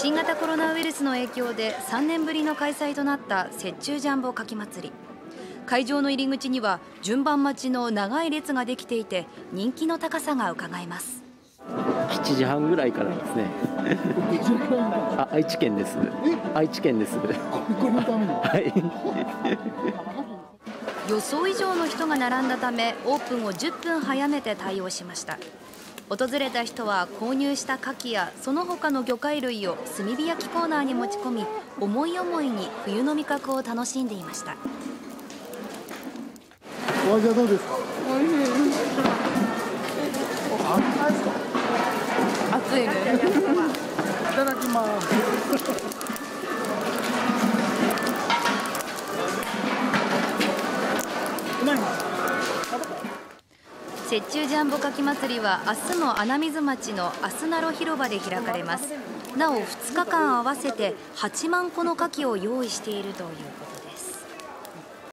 新型コロナウイルスの影響で3年ぶりの開催となった雪中ジャンボかき祭り。会場の入り口には順番待ちの長い列ができていて人気の高さが伺えます。7時半ぐらいからですね。あ愛知県です。愛知県です。はい。予想以上の人が並んだためオープンを10分早めて対応しました訪れた人は購入した牡蠣やその他の魚介類を炭火焼きコーナーに持ち込み思い思いに冬の味覚を楽しんでいました。お味はどうですか？いねいただきますうまい 雪中ジャンボかき祭りは明日の穴水町のアスナロ広場で開かれます。なお2日間合わせて8万個の牡蠣を用意しているということです。